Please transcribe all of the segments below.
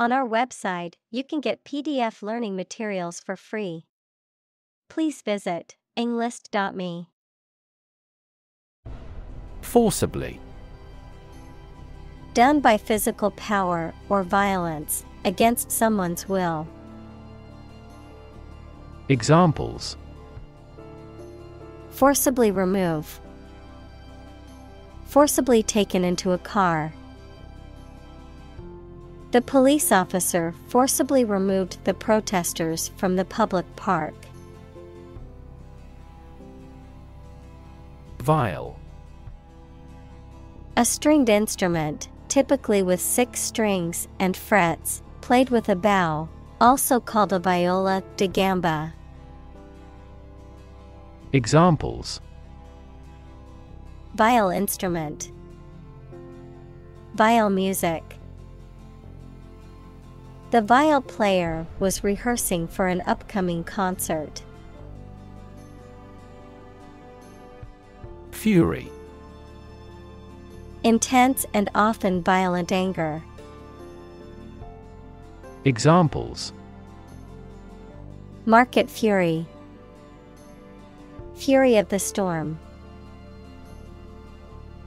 On our website, you can get PDF learning materials for free. Please visit englist.me. Forcibly. Done by physical power or violence, against someone's will. Examples Forcibly remove. Forcibly taken into a car. The police officer forcibly removed the protesters from the public park. Viol. A stringed instrument, typically with six strings and frets, played with a bow, also called a viola da gamba. Examples Viol instrument, Viol music. The viol player was rehearsing for an upcoming concert. Fury. Intense and often violent anger. Examples Market fury. Fury of the storm.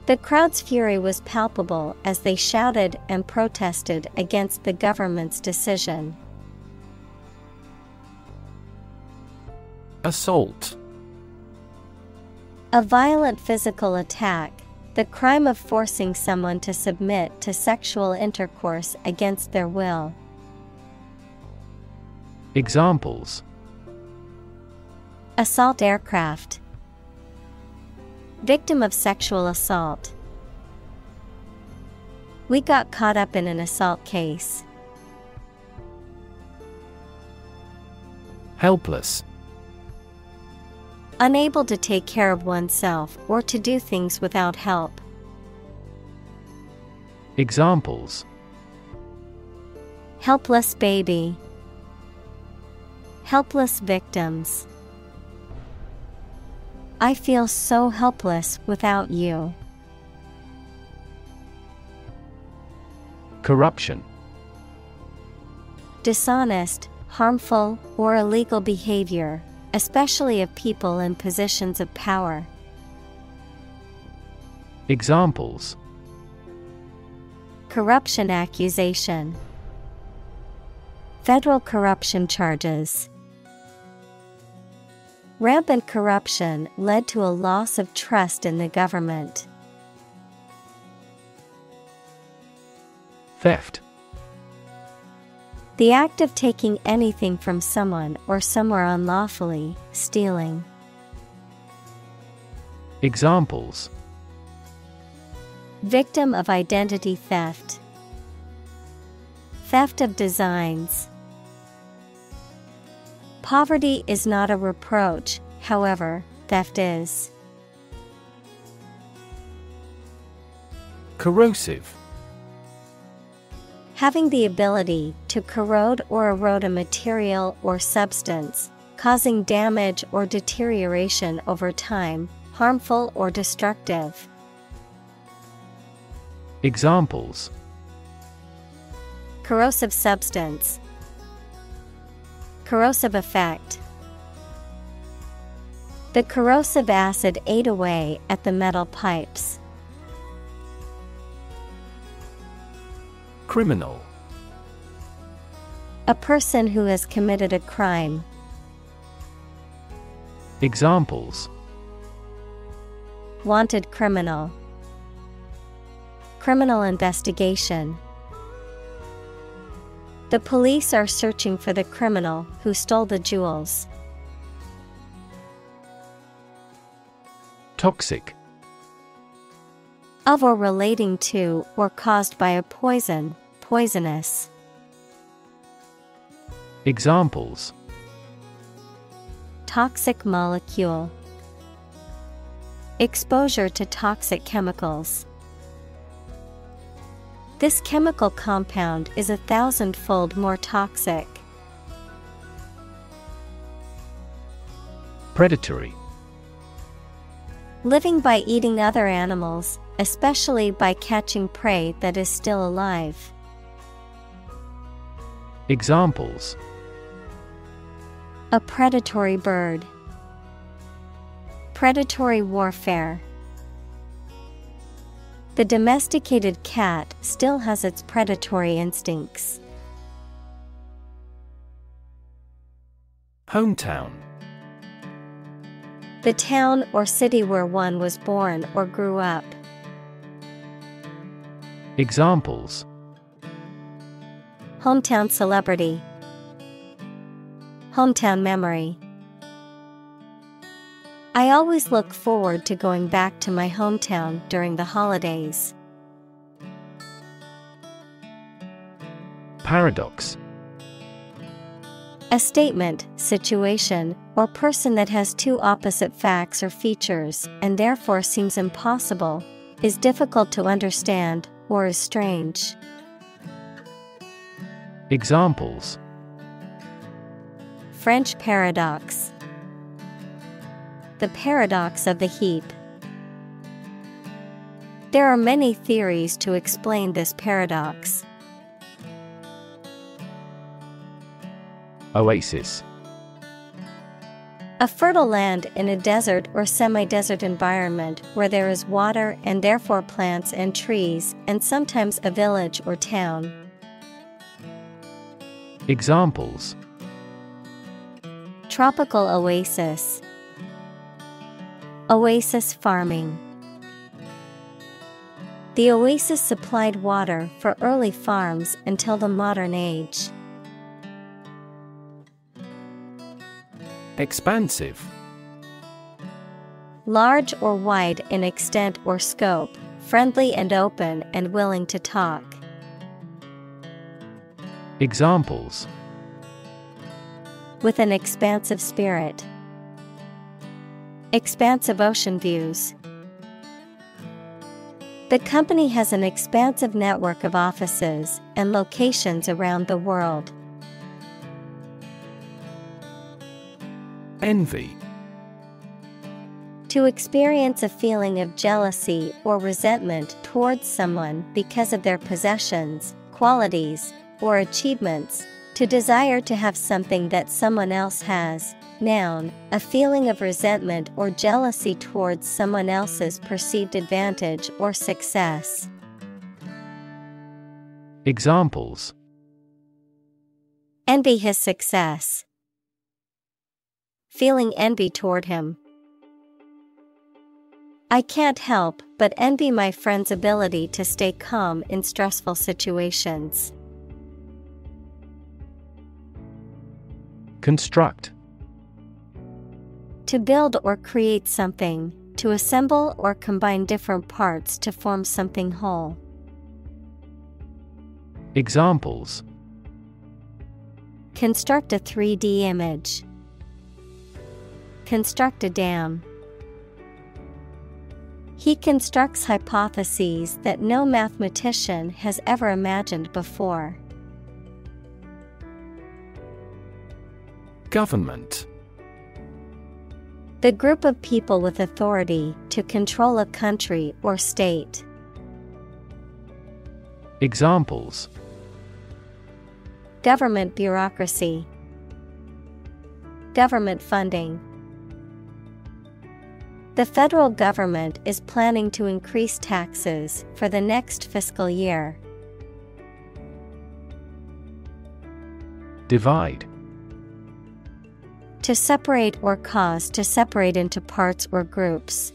The crowd's fury was palpable as they shouted and protested against the government's decision. Assault. A violent physical attack, the crime of forcing someone to submit to sexual intercourse against their will. Examples Assault aircraft. Victim of sexual assault. We got caught up in an assault case. Helpless. Unable to take care of oneself or to do things without help. Examples Helpless baby. Helpless victims. I feel so helpless without you. Corruption. Dishonest, harmful, or illegal behavior, especially of people in positions of power. Examples Corruption accusation. Federal corruption charges. Rampant corruption led to a loss of trust in the government. Theft. The act of taking anything from someone or somewhere unlawfully, stealing. Examples Victim of identity theft. Theft of designs. Poverty is not a reproach, however, theft is. Corrosive. Having the ability to corrode or erode a material or substance, causing damage or deterioration over time, harmful or destructive. Examples Corrosive substance. Corrosive effect. The corrosive acid ate away at the metal pipes. Criminal. A person who has committed a crime. Examples Wanted criminal. Criminal investigation. The police are searching for the criminal who stole the jewels. Toxic. Of or relating to or caused by a poison, poisonous. Examples Toxic molecule. Exposure to toxic chemicals. This chemical compound is a thousandfold more toxic. Predatory. Living by eating other animals, especially by catching prey that is still alive. Examples A predatory bird, predatory warfare. The domesticated cat still has its predatory instincts. Hometown The town or city where one was born or grew up. Examples Hometown celebrity, Hometown memory. I always look forward to going back to my hometown during the holidays. Paradox A statement, situation, or person that has two opposite facts or features and therefore seems impossible, is difficult to understand, or is strange. Examples French paradox The paradox of the heap. There are many theories to explain this paradox. Oasis A fertile land in a desert or semi desert environment where there is water and therefore plants and trees, and sometimes a village or town. Examples Tropical oasis, Oasis farming. The oasis supplied water for early farms until the modern age. Expansive Large or wide in extent or scope, friendly and open and willing to talk. Examples With an expansive spirit. Expansive ocean views. The company has an expansive network of offices and locations around the world. Envy To experience a feeling of jealousy or resentment towards someone because of their possessions, qualities, or achievements. To desire to have something that someone else has. Noun, a feeling of resentment or jealousy towards someone else's perceived advantage or success. Examples Envy his success. Feeling envy toward him. I can't help but envy my friend's ability to stay calm in stressful situations. Construct To build or create something, to assemble or combine different parts to form something whole. Examples Construct a 3D image. Construct a dam. He constructs hypotheses that no mathematician has ever imagined before. Government The group of people with authority to control a country or state. Examples Government bureaucracy. Government funding. The federal government is planning to increase taxes for the next fiscal year. Divide To separate or cause to separate into parts or groups.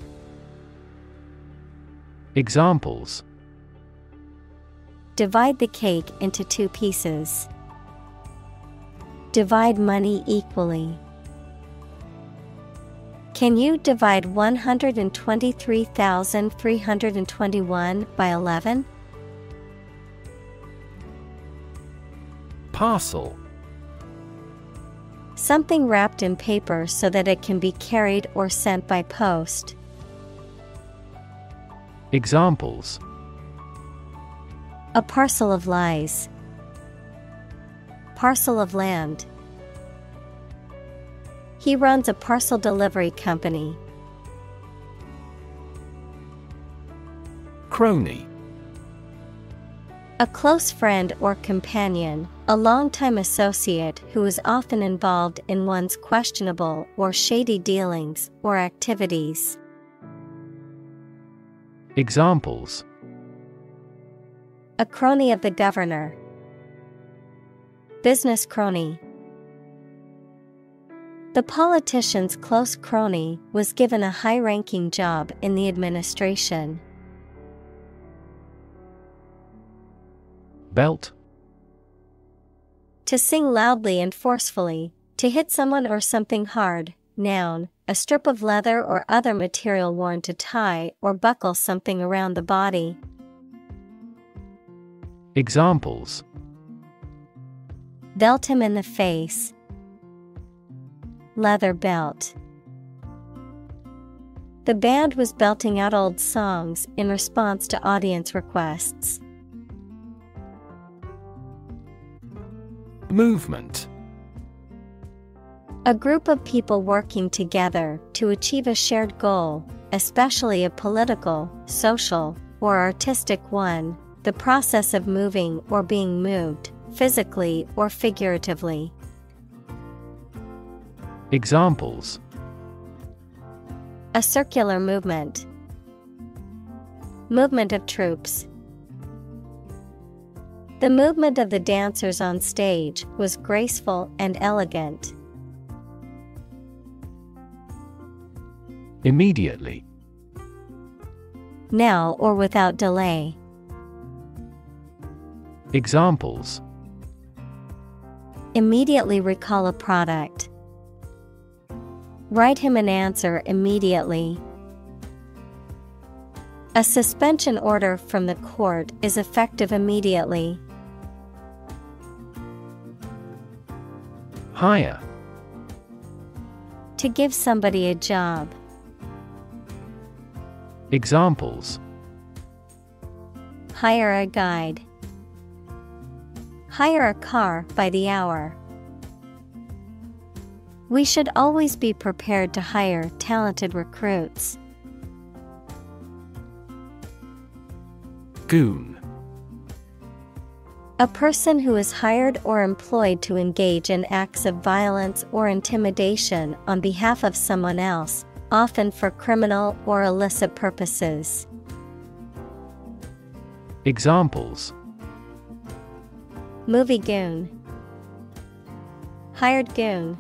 Examples Divide the cake into two pieces. Divide money equally. Can you divide 123,321 by 11? Parcel Something wrapped in paper so that it can be carried or sent by post. Examples A parcel of lies. Parcel of land. He runs a parcel delivery company. Crony A close friend or companion, a longtime associate who is often involved in one's questionable or shady dealings or activities. Examples A crony of the governor, Business crony. The politician's close crony was given a high ranking job in the administration. Belt To sing loudly and forcefully, to hit someone or something hard, noun, a strip of leather or other material worn to tie or buckle something around the body. Examples Belt him in the face. Leather belt. The band was belting out old songs in response to audience requests. Movement A group of people working together to achieve a shared goal, especially a political, social, or artistic one, the process of moving or being moved, physically or figuratively. Examples A circular movement. Movement of troops. The movement of the dancers on stage was graceful and elegant. Immediately Now or without delay. Examples Immediately recall a product. Write him an answer immediately. A suspension order from the court is effective immediately. Hire To give somebody a job. Examples Hire a guide. Hire a car by the hour. We should always be prepared to hire talented recruits. Goon A person who is hired or employed to engage in acts of violence or intimidation on behalf of someone else, often for criminal or illicit purposes. Examples Movie goon. Hired goon.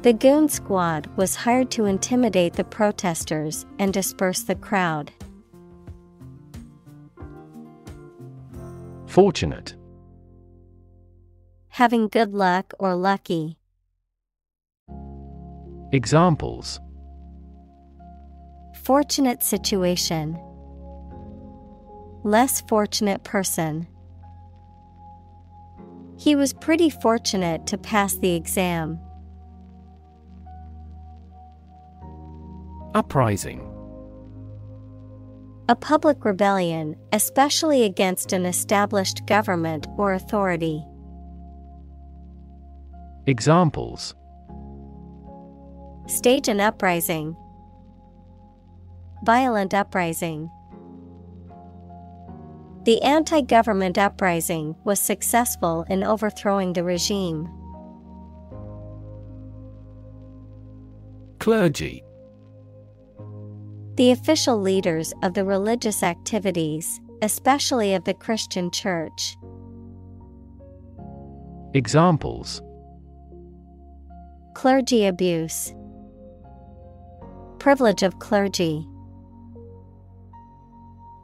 The goon squad was hired to intimidate the protesters and disperse the crowd. Fortunate Having good luck or lucky. Examples Fortunate situation. Less fortunate person. He was pretty fortunate to pass the exam. Uprising A public rebellion, especially against an established government or authority. Examples Stage an uprising. Violent uprising. The anti government uprising was successful in overthrowing the regime. Clergy The official leaders of the religious activities, especially of the Christian Church. Examples Clergy abuse. Privilege of clergy.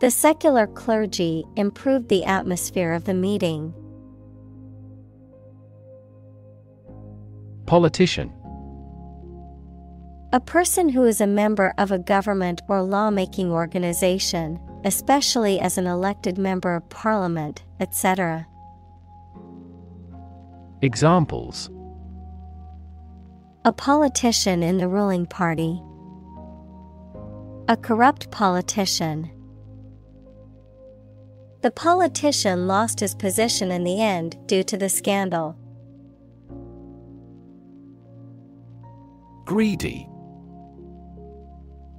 The secular clergy improved the atmosphere of the meeting. Politician A person who is a member of a government or lawmaking organization, especially as an elected member of parliament, etc. Examples A politician in the ruling party. A corrupt politician. The politician lost his position in the end due to the scandal. Greedy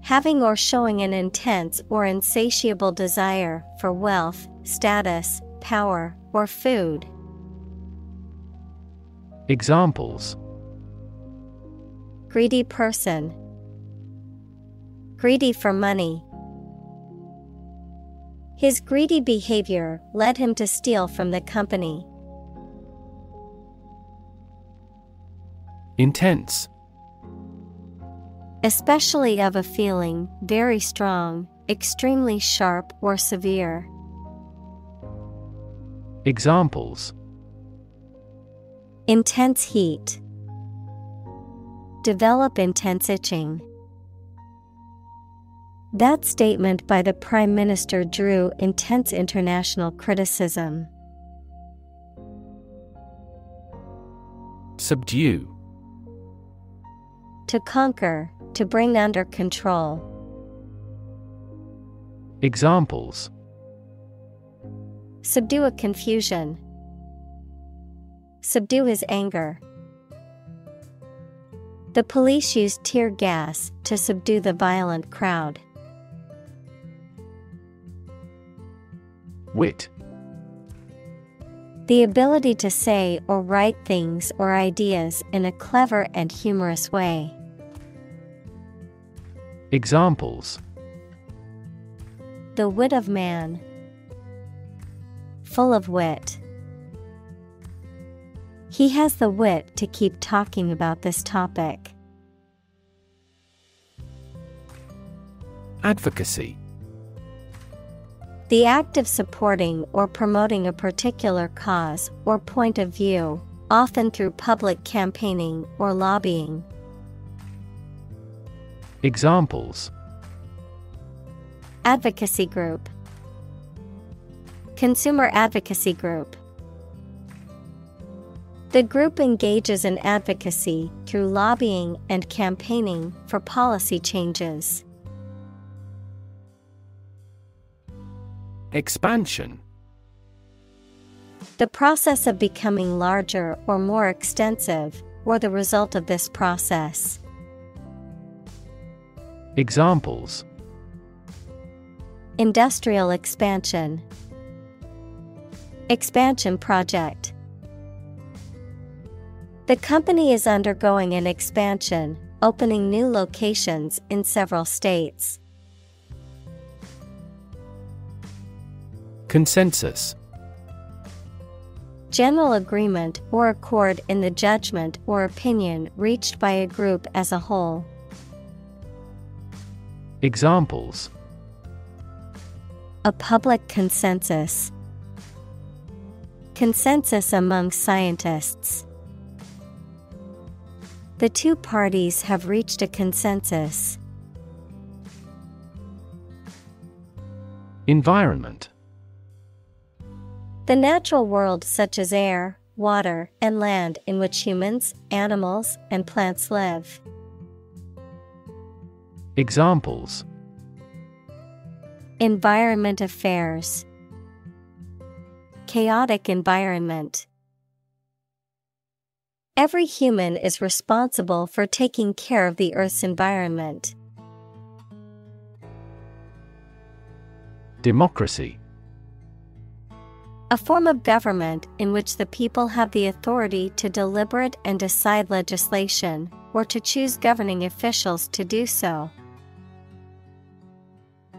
Having or showing an intense or insatiable desire for wealth, status, power, or food. Examples Greedy person, greedy for money. His greedy behavior led him to steal from the company. Intense Especially of a feeling, very strong, extremely sharp or severe. Examples Intense heat. Develop intense itching. That statement by the Prime Minister drew intense international criticism. Subdue To conquer, to bring under control. Examples Subdue a confusion. Subdue his anger. The police used tear gas to subdue the violent crowd. Wit The ability to say or write things or ideas in a clever and humorous way. Examples The wit of man. Full of wit. He has the wit to keep talking about this topic. Advocacy The act of supporting or promoting a particular cause or point of view, often through public campaigning or lobbying. Examples Advocacy Group Consumer Advocacy Group The group engages in advocacy through lobbying and campaigning for policy changes. Expansion The process of becoming larger or more extensive, or the result of this process. Examples Industrial expansion, Expansion project. The company is undergoing an expansion, opening new locations in several states. Consensus General agreement or accord in the judgment or opinion reached by a group as a whole. Examples A public consensus. Consensus among scientists. The two parties have reached a consensus. Environment The natural world, such as air, water, and land, in which humans, animals, and plants live. Examples Environment affairs. Chaotic environment. Every human is responsible for taking care of the Earth's environment. Democracy A form of government in which the people have the authority to deliberate and decide legislation, or to choose governing officials to do so.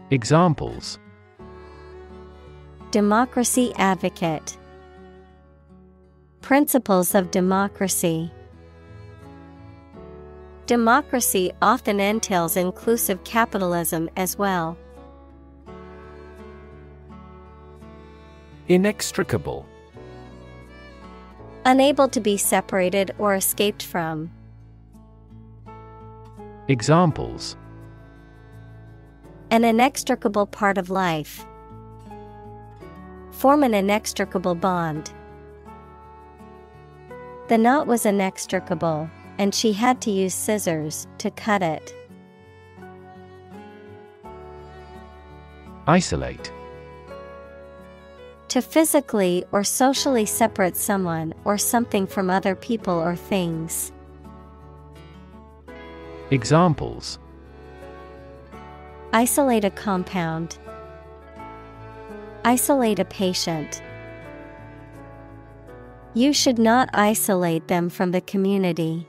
Examples Democracy advocate. Principles of democracy. Democracy often entails inclusive capitalism as well. Inextricable Unable to be separated or escaped from. Examples An inextricable part of life. Form an inextricable bond. The knot was inextricable, and she had to use scissors to cut it. Isolate To physically or socially separate someone or something from other people or things. Examples Isolate a compound. Isolate a patient. You should not isolate them from the community.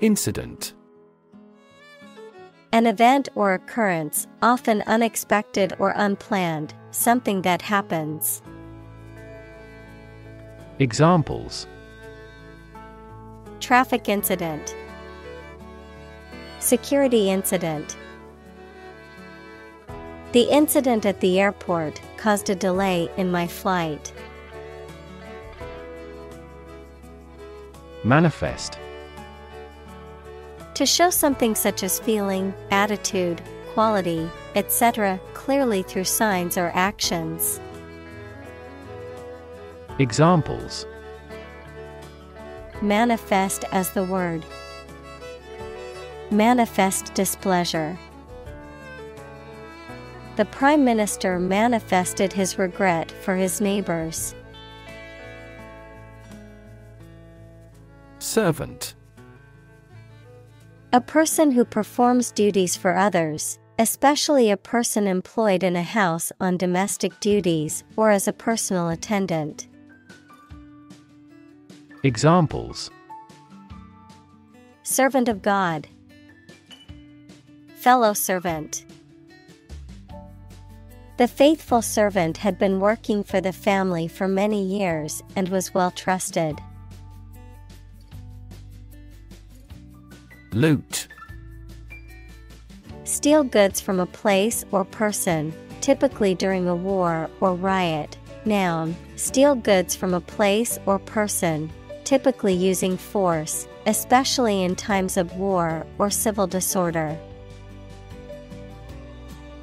Incident An event or occurrence, often unexpected or unplanned, something that happens. Examples Traffic incident, Security incident. The incident at the airport caused a delay in my flight. Manifest To show something such as feeling, attitude, quality, etc., clearly through signs or actions. Examples Manifest as the word. Manifest displeasure. The Prime Minister manifested his regret for his neighbors. Servant A person who performs duties for others, especially a person employed in a house on domestic duties or as a personal attendant. Examples Servant of God, Fellow servant. The faithful servant had been working for the family for many years and was well trusted. Loot Steal goods from a place or person, typically during a war or riot. Noun, steal goods from a place or person, typically using force, especially in times of war or civil disorder.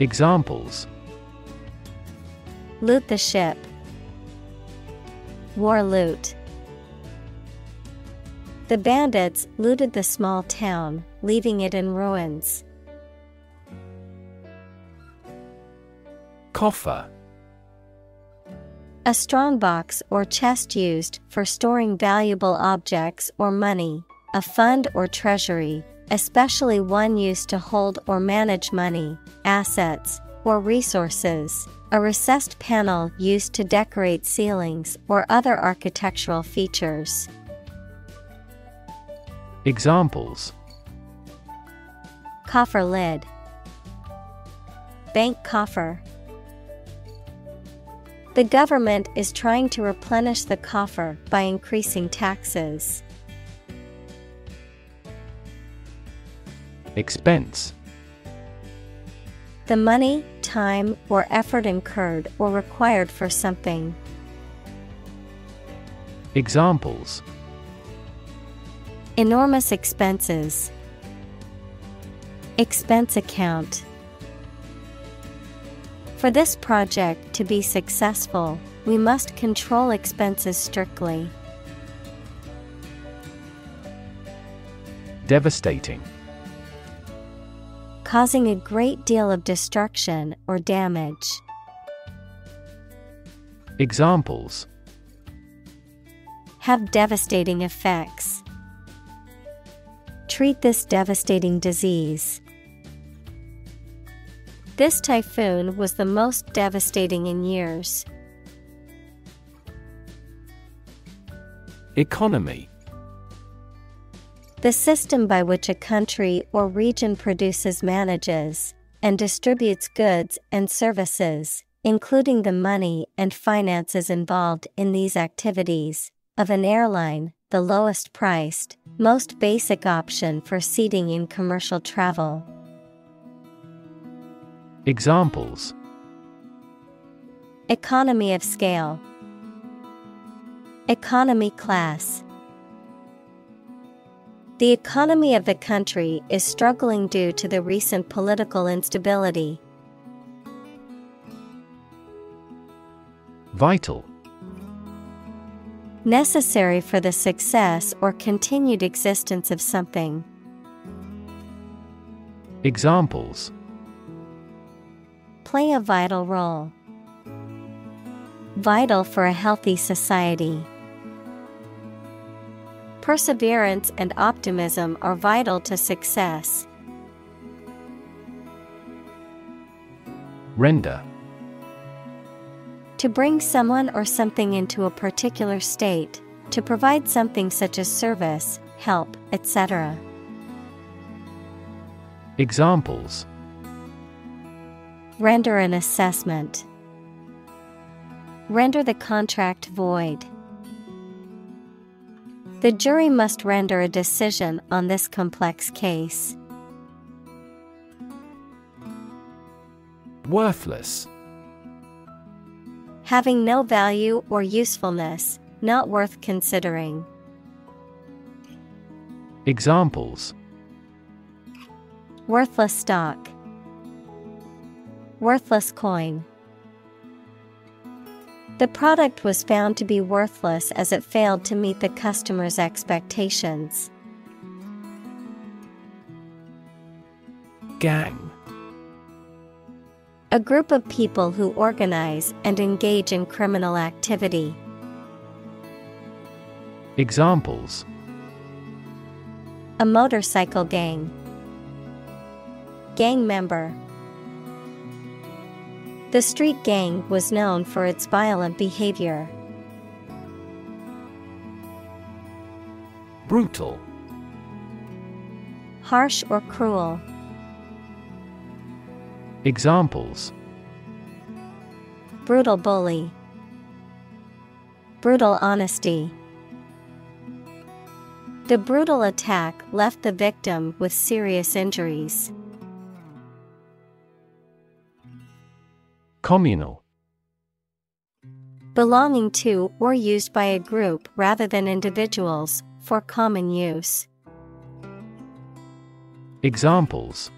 Examples Loot the ship. War loot. The bandits looted the small town, leaving it in ruins. Coffer A strong box or chest used for storing valuable objects or money, a fund or treasury, especially one used to hold or manage money, assets, or resources. A recessed panel used to decorate ceilings or other architectural features. Examples Coffer lid, Bank coffer. The government is trying to replenish the coffer by increasing taxes. Expense The money, time, or effort incurred or required for something. Examples Enormous expenses. Expense account. For this project to be successful, we must control expenses strictly. Devastating Causing a great deal of destruction or damage. Examples Have devastating effects. Treat this devastating disease. This typhoon was the most devastating in years. Economy The system by which a country or region produces, manages, and distributes goods and services, including the money and finances involved in these activities, of an airline, the lowest priced, most basic option for seating in commercial travel. Examples Economy of scale, Economy class. The economy of the country is struggling due to the recent political instability. Vital Necessary for the success or continued existence of something. Examples Play a vital role. Vital for a healthy society. Perseverance and optimism are vital to success. Render. To bring someone or something into a particular state, to provide something such as service, help, etc. Examples Render an assessment. Render the contract void. The jury must render a decision on this complex case. Worthless. Having no value or usefulness, not worth considering. Examples Worthless stock. Worthless coin. The product was found to be worthless as it failed to meet the customer's expectations. Gang. A group of people who organize and engage in criminal activity. Examples A motorcycle gang. Gang member. The street gang was known for its violent behavior. Brutal. Harsh or cruel. Examples Brutal bully. Brutal honesty. The brutal attack left the victim with serious injuries. Communal. Belonging to or used by a group rather than individuals, for common use. Examples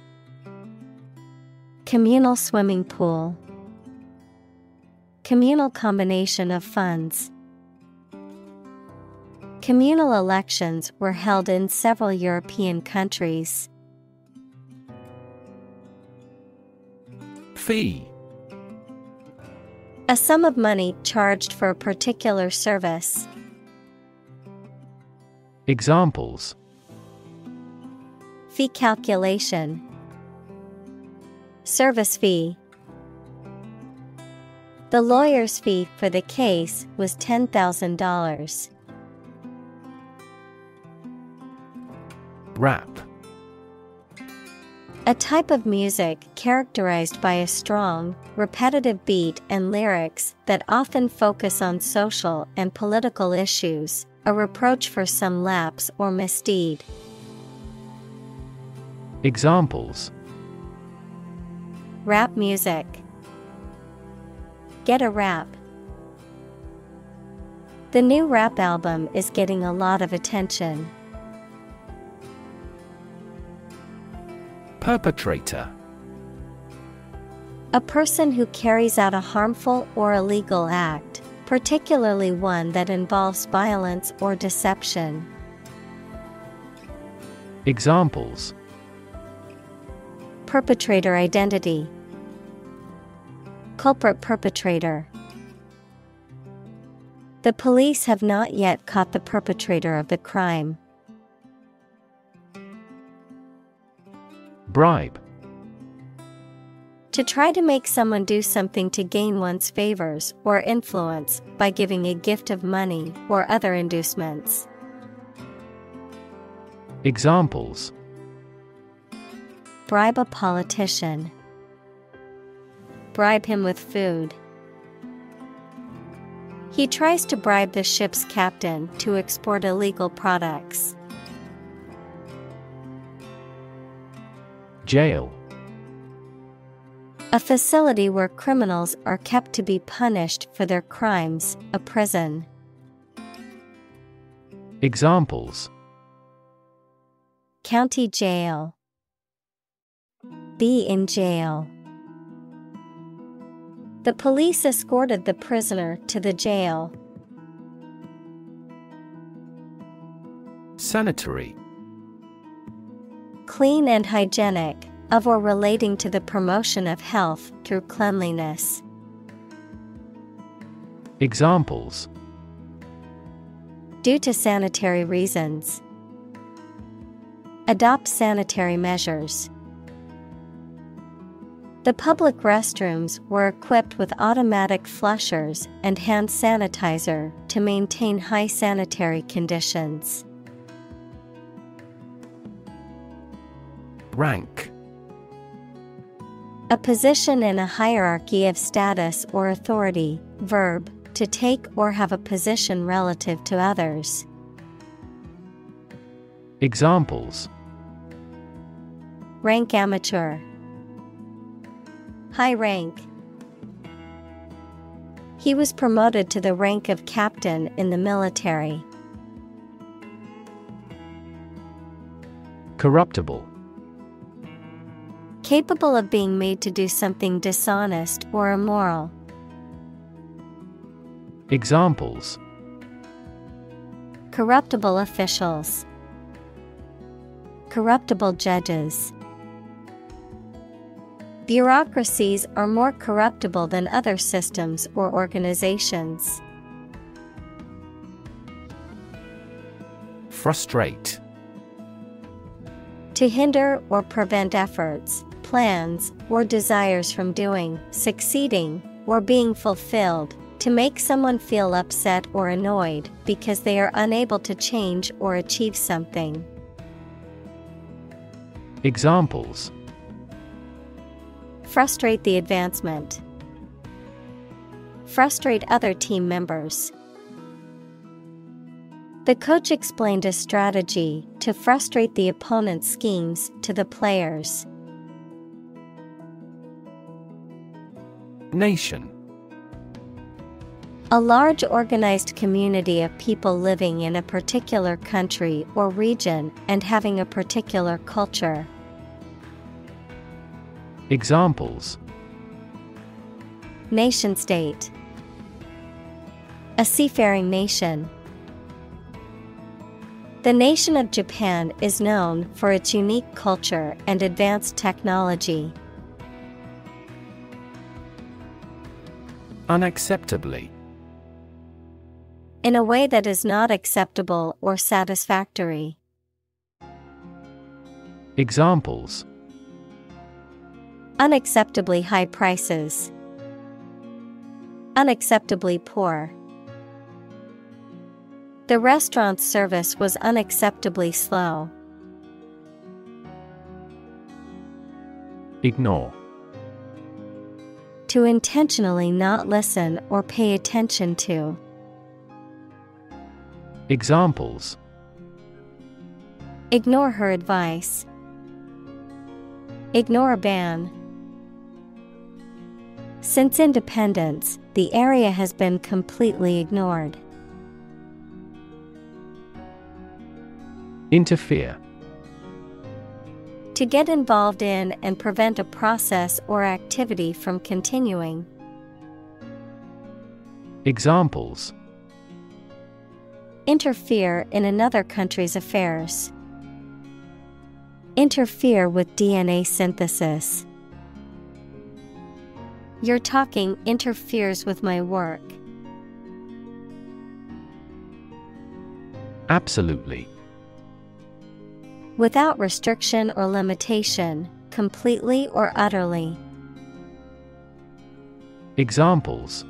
Communal swimming pool. Communal combination of funds. Communal elections were held in several European countries. Fee. A sum of money charged for a particular service. Examples Fee calculation. Service fee. The lawyer's fee for the case was $10,000. Rap. A type of music characterized by a strong, repetitive beat and lyrics that often focus on social and political issues, a reproach for some lapse or misdeed. Examples Rap music. Get a rap. The new rap album is getting a lot of attention. Perpetrator. A person who carries out a harmful or illegal act, particularly one that involves violence or deception. Examples Perpetrator identity. Culprit perpetrator. The police have not yet caught the perpetrator of the crime. Bribe. To try to make someone do something to gain one's favors or influence by giving a gift of money or other inducements. Examples Bribe a politician. Bribe him with food. He tries to bribe the ship's captain to export illegal products. Jail. A facility where criminals are kept to be punished for their crimes, a prison. Examples County jail. Be in jail. The police escorted the prisoner to the jail. Sanitary. Clean and hygienic, of or relating to the promotion of health through cleanliness. Examples Due to sanitary reasons. Adopt sanitary measures. The public restrooms were equipped with automatic flushers and hand sanitizer to maintain high sanitary conditions. Rank A position in a hierarchy of status or authority, verb, to take or have a position relative to others. Examples Rank amateur. High rank. He was promoted to the rank of captain in the military. Corruptible Capable of being made to do something dishonest or immoral. Examples Corruptible officials. Corruptible judges. Bureaucracies are more corruptible than other systems or organizations. Frustrate To hinder or prevent efforts, plans, or desires from doing, succeeding, or being fulfilled, to make someone feel upset or annoyed because they are unable to change or achieve something. Examples Frustrate the advancement. Frustrate other team members. The coach explained a strategy to frustrate the opponent's schemes to the players. Nation A large organized community of people living in a particular country or region and having a particular culture. Examples Nation state A seafaring nation. The nation of Japan is known for its unique culture and advanced technology. Unacceptably In a way that is not acceptable or satisfactory. Examples Unacceptably high prices. Unacceptably poor. The restaurant's service was unacceptably slow. Ignore To intentionally not listen or pay attention to. Examples Ignore her advice. Ignore a ban. Since independence, the area has been completely ignored. Interfere To get involved in and prevent a process or activity from continuing. Examples Interfere in another country's affairs. Interfere with DNA synthesis. Your talking interferes with my work. Absolutely Without restriction or limitation, completely or utterly. Examples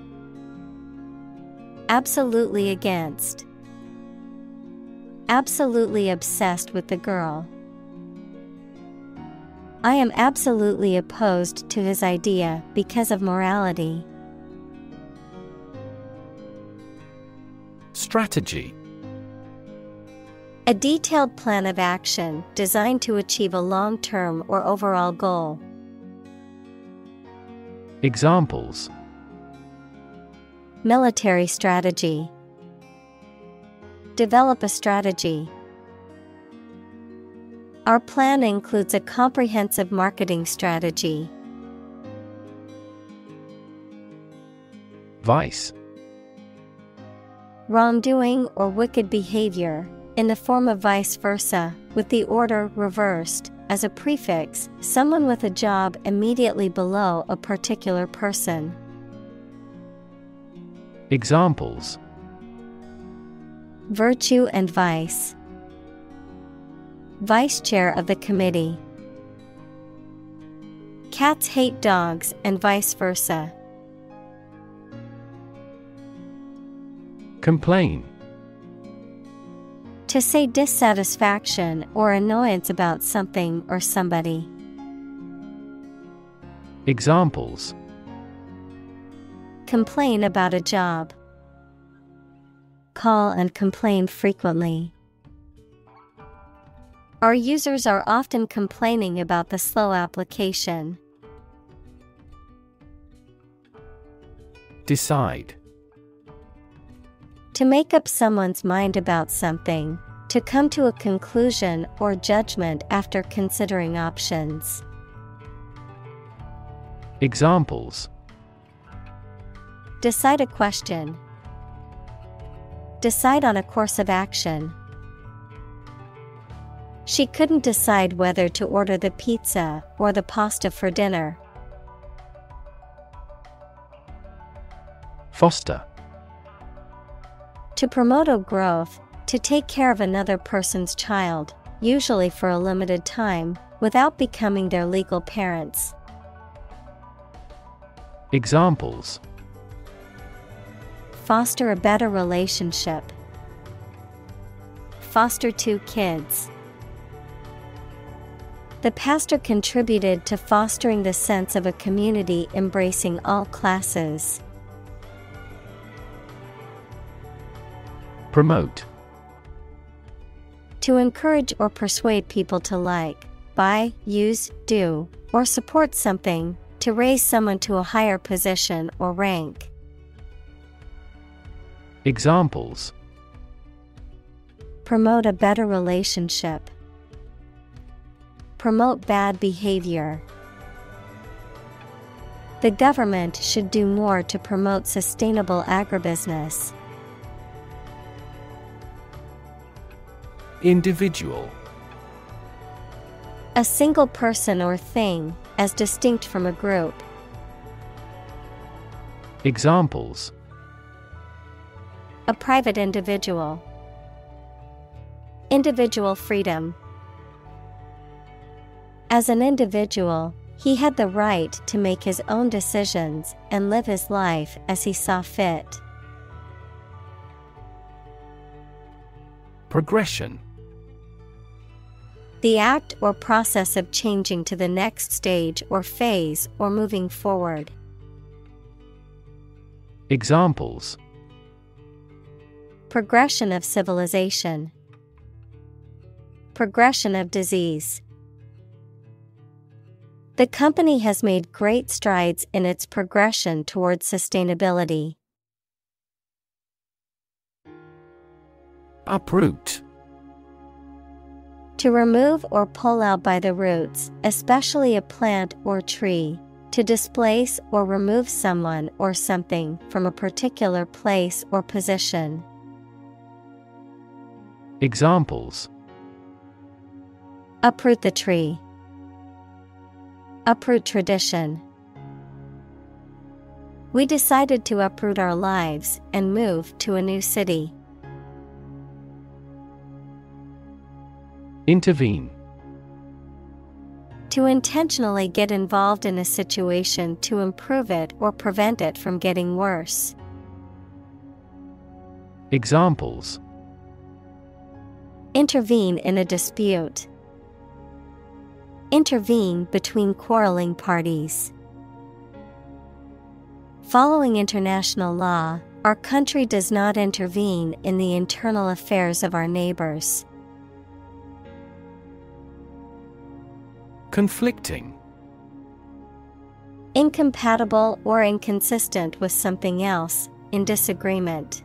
Absolutely against. Absolutely obsessed with the girl. I am absolutely opposed to his idea because of morality. Strategy A detailed plan of action designed to achieve a long term or overall goal. Examples Military strategy. Develop a strategy. Our plan includes a comprehensive marketing strategy. Vice Wrongdoing or wicked behavior, in the form of vice versa, with the order reversed, as a prefix, someone with a job immediately below a particular person. Examples Virtue and vice. Vice chair of the committee. Cats hate dogs and vice versa. Complain. To say dissatisfaction or annoyance about something or somebody. Examples Complain about a job. Call and complain frequently. Our users are often complaining about the slow application. Decide. To make up someone's mind about something, to come to a conclusion or judgment after considering options. Examples Decide a question. Decide on a course of action. She couldn't decide whether to order the pizza or the pasta for dinner. Foster. To promote a growth, to take care of another person's child, usually for a limited time, without becoming their legal parents. Examples Foster a better relationship. Foster two kids. The pastor contributed to fostering the sense of a community embracing all classes. Promote. To encourage or persuade people to like, buy, use, do, or support something, to raise someone to a higher position or rank. Examples Promote a better relationship. Promote bad behavior. The government should do more to promote sustainable agribusiness. Individual. A single person or thing, as distinct from a group. Examples A private individual. Individual freedom. As an individual, he had the right to make his own decisions and live his life as he saw fit. Progression. The act or process of changing to the next stage or phase or moving forward. Examples Progression of civilization. Progression of disease. The company has made great strides in its progression towards sustainability. Uproot. To remove or pull out by the roots, especially a plant or tree. To displace or remove someone or something from a particular place or position. Examples Uproot the tree. Uproot tradition. We decided to uproot our lives and move to a new city. Intervene. To intentionally get involved in a situation to improve it or prevent it from getting worse. Examples Intervene in a dispute. Intervene between quarreling parties. Following international law, our country does not intervene in the internal affairs of our neighbors. Conflicting. Incompatible or inconsistent with something else, in disagreement.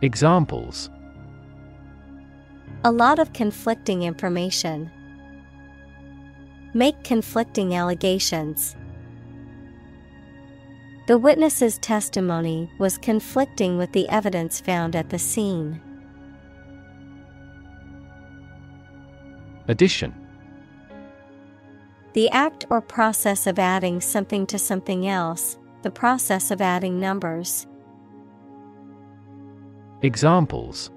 Examples A lot of conflicting information. Make conflicting allegations. The witness's testimony was conflicting with the evidence found at the scene. Addition. The act or process of adding something to something else, the process of adding numbers. Examples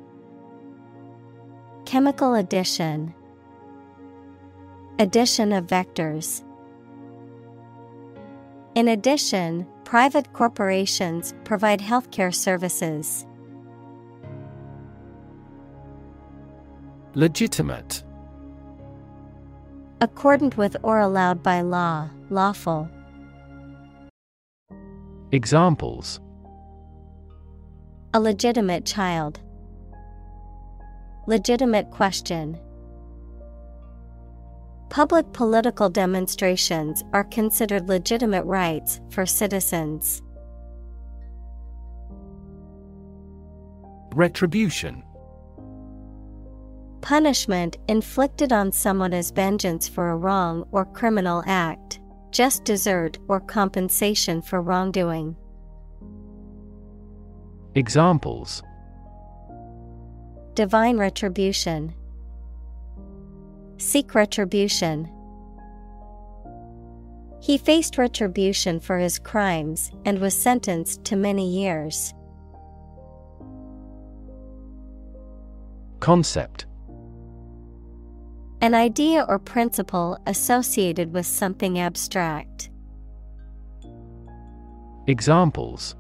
Chemical addition, addition of vectors. In addition, private corporations provide healthcare services. Legitimate Accordant with or allowed by law, lawful. Examples A legitimate child. Legitimate question. Public political demonstrations are considered legitimate rights for citizens. Retribution Punishment inflicted on someone as vengeance for a wrong or criminal act, just desert or compensation for wrongdoing. Examples Divine retribution. Seek retribution. He faced retribution for his crimes and was sentenced to many years. Concept An idea or principle associated with something abstract. Examples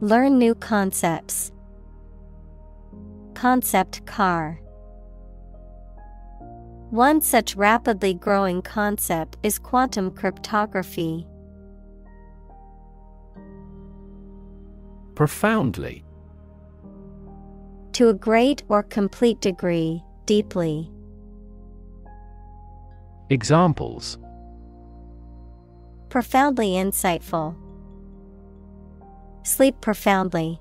Learn new concepts. Concept car. One such rapidly growing concept is quantum cryptography. Profoundly To a great or complete degree, deeply. Examples Profoundly insightful. Sleep profoundly.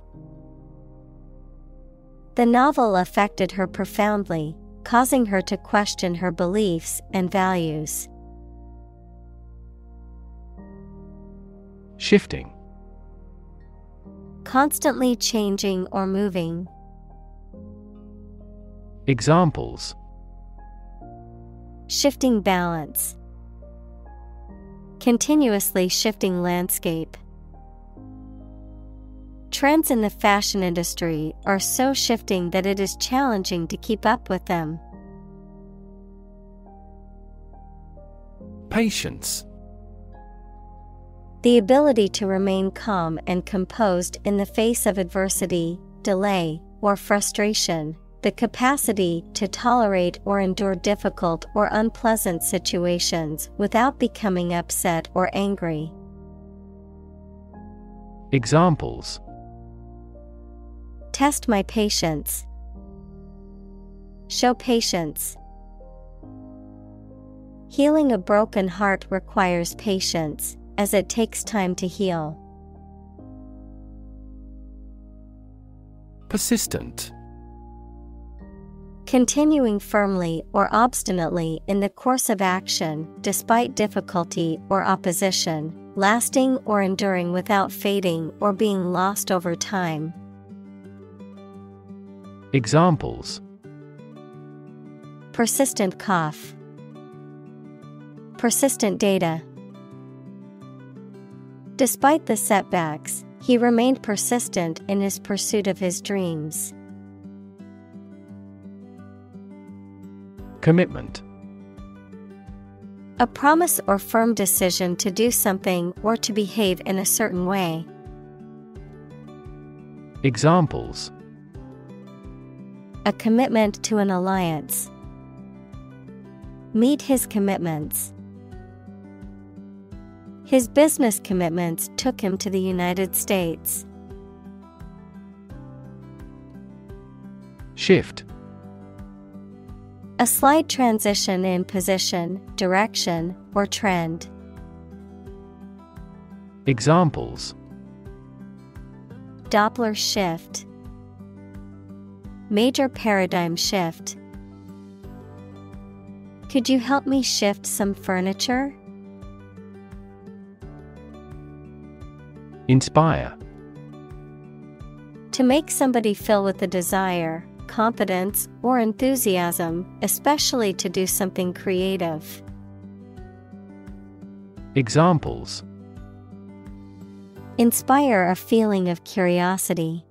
The novel affected her profoundly, causing her to question her beliefs and values. Shifting Constantly changing or moving. Examples Shifting balance. Continuously shifting landscape. Trends in the fashion industry are so shifting that it is challenging to keep up with them. Patience The ability to remain calm and composed in the face of adversity, delay, or frustration. The capacity to tolerate or endure difficult or unpleasant situations without becoming upset or angry. Examples Test my patience. Show patience. Healing a broken heart requires patience, as it takes time to heal. Persistent Continuing firmly or obstinately in the course of action, despite difficulty or opposition, lasting or enduring without fading or being lost over time. Examples Persistent cough. Persistent data. Despite the setbacks, he remained persistent in his pursuit of his dreams. Commitment A promise or firm decision to do something or to behave in a certain way. Examples A commitment to an alliance. Meet his commitments. His business commitments took him to the United States. Shift A slight transition in position, direction, or trend. Examples Doppler shift. Major paradigm shift. Could you help me shift some furniture? Inspire To make somebody feel with a desire, confidence, or enthusiasm, especially to do something creative. Examples Inspire a feeling of curiosity.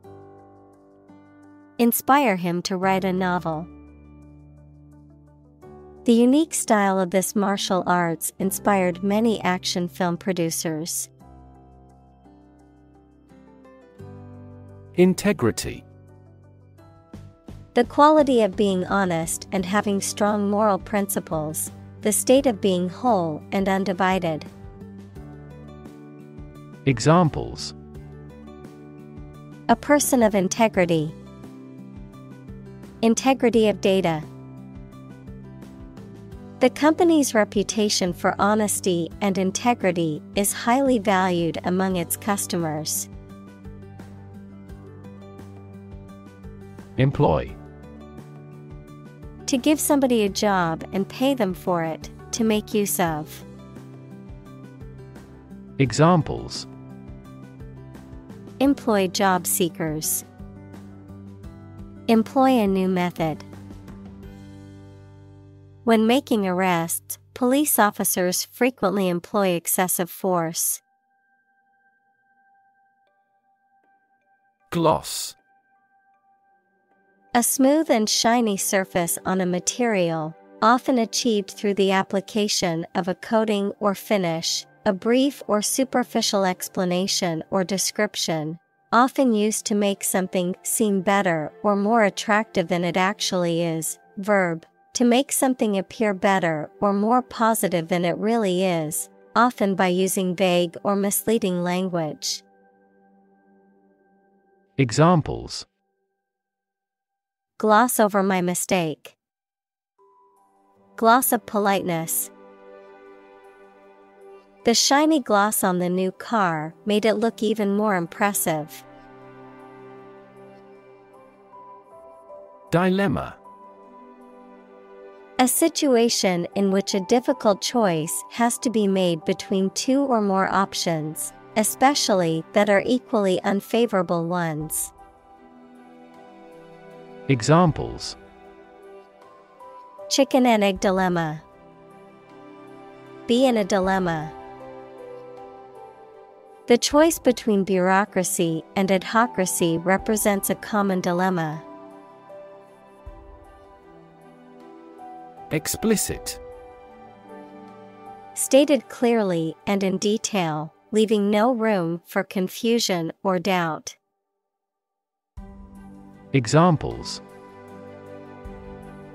Inspire him to write a novel. The unique style of this martial arts inspired many action film producers. Integrity The quality of being honest and having strong moral principles, the state of being whole and undivided. Examples A person of integrity, integrity of data. The company's reputation for honesty and integrity is highly valued among its customers. Employ To give somebody a job and pay them for it, to make use of. Examples Employ job seekers. Employ a new method. When making arrests, police officers frequently employ excessive force. Gloss A smooth and shiny surface on a material, often achieved through the application of a coating or finish, a brief or superficial explanation or description, often used to make something seem better or more attractive than it actually is. Verb to make something appear better or more positive than it really is, often by using vague or misleading language. Examples Gloss over my mistake. Gloss of politeness. The shiny gloss on the new car made it look even more impressive. Dilemma A situation in which a difficult choice has to be made between two or more options, especially that are equally unfavorable ones. Examples Chicken and egg dilemma. Be in a dilemma. The choice between bureaucracy and adhocracy represents a common dilemma. Explicit Stated clearly and in detail, leaving no room for confusion or doubt. Examples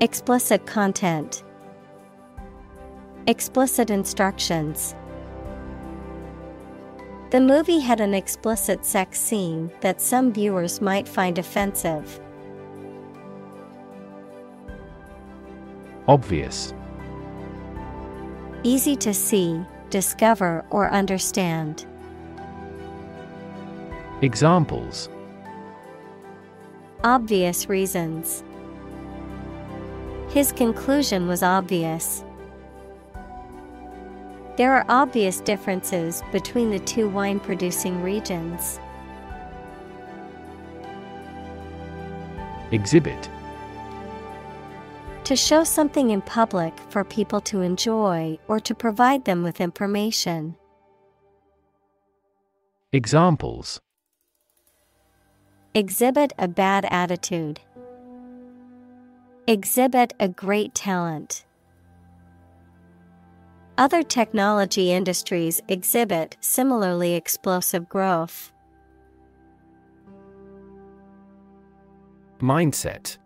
Explicit content, Explicit instructions. The movie had an explicit sex scene that some viewers might find offensive. Obvious Easy to see, discover, or understand. Examples Obvious reasons. His conclusion was obvious. There are obvious differences between the two wine producing regions. Exhibit To show something in public for people to enjoy or to provide them with information. Examples Exhibit a bad attitude. Exhibit a great talent. Other technology industries exhibit similarly explosive growth. Mindset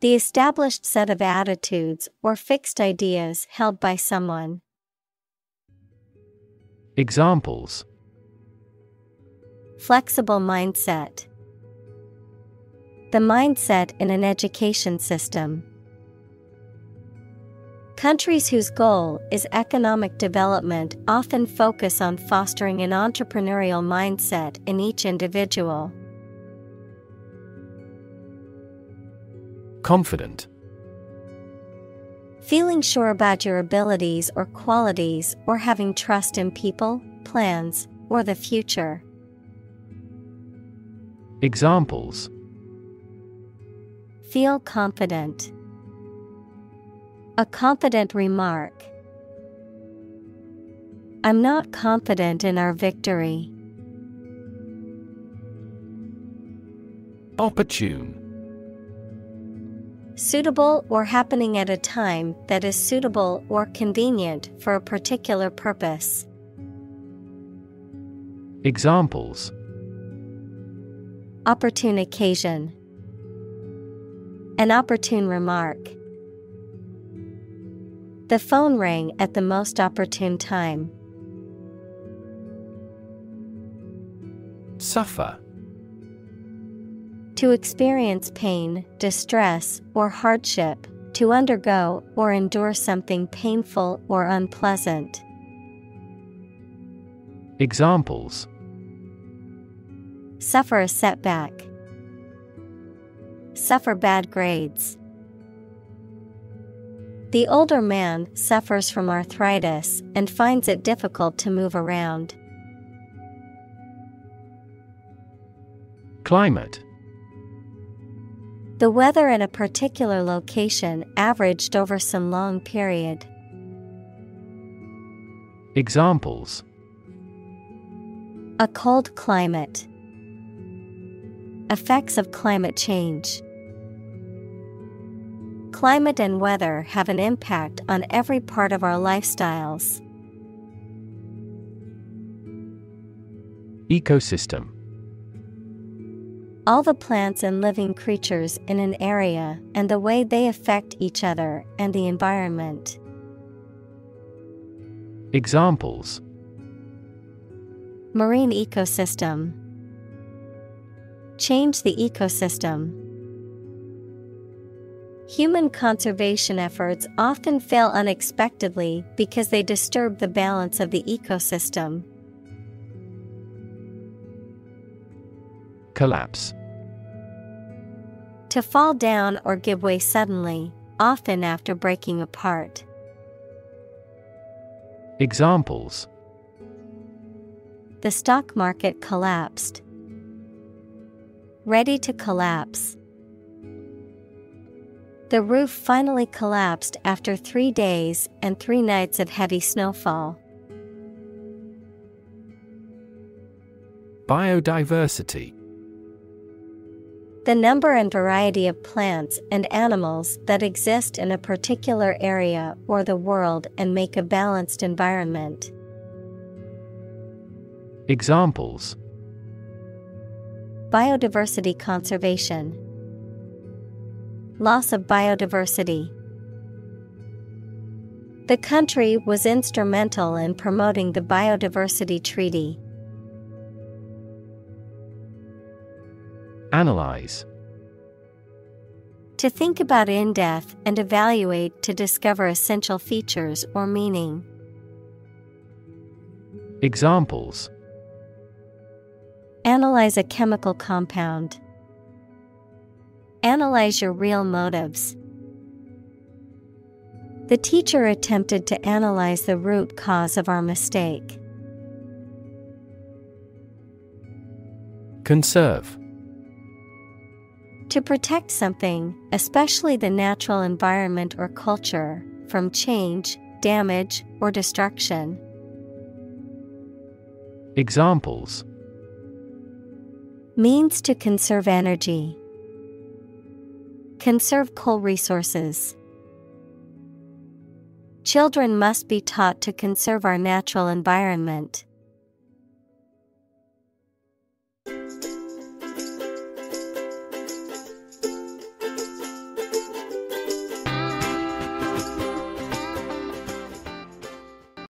The established set of attitudes or fixed ideas held by someone. Examples Flexible mindset. The mindset in an education system. Countries whose goal is economic development often focus on fostering an entrepreneurial mindset in each individual. Confident Feeling sure about your abilities or qualities or having trust in people, plans, or the future. Examples Feel confident. A confident remark. I'm not confident in our victory. Opportune. Suitable or happening at a time that is suitable or convenient for a particular purpose. Examples Opportune occasion. An opportune remark. The phone rang at the most opportune time. Suffer. To experience pain, distress, or hardship, to undergo or endure something painful or unpleasant. Examples Suffer a setback. Suffer bad grades. The older man suffers from arthritis and finds it difficult to move around. Climate. The weather at a particular location averaged over some long period. Examples A cold climate. Effects of climate change. Climate and weather have an impact on every part of our lifestyles. Ecosystem. All the plants and living creatures in an area and the way they affect each other and the environment. Examples Marine ecosystem. Change the ecosystem. Human conservation efforts often fail unexpectedly because they disturb the balance of the ecosystem. Collapse. To fall down or give way suddenly, often after breaking apart. Examples The stock market collapsed. Ready to collapse. The roof finally collapsed after three days and three nights of heavy snowfall. Biodiversity. The number and variety of plants and animals that exist in a particular area or the world and make a balanced environment. Examples Biodiversity conservation, Loss of biodiversity. The country was instrumental in promoting the Biodiversity Treaty. Analyze. To think about in depth and evaluate to discover essential features or meaning. Examples Analyze a chemical compound. Analyze your real motives. The teacher attempted to analyze the root cause of our mistake. Conserve. To protect something, especially the natural environment or culture, from change, damage, or destruction. Examples Means to conserve energy. Conserve coal resources. Children must be taught to conserve our natural environment.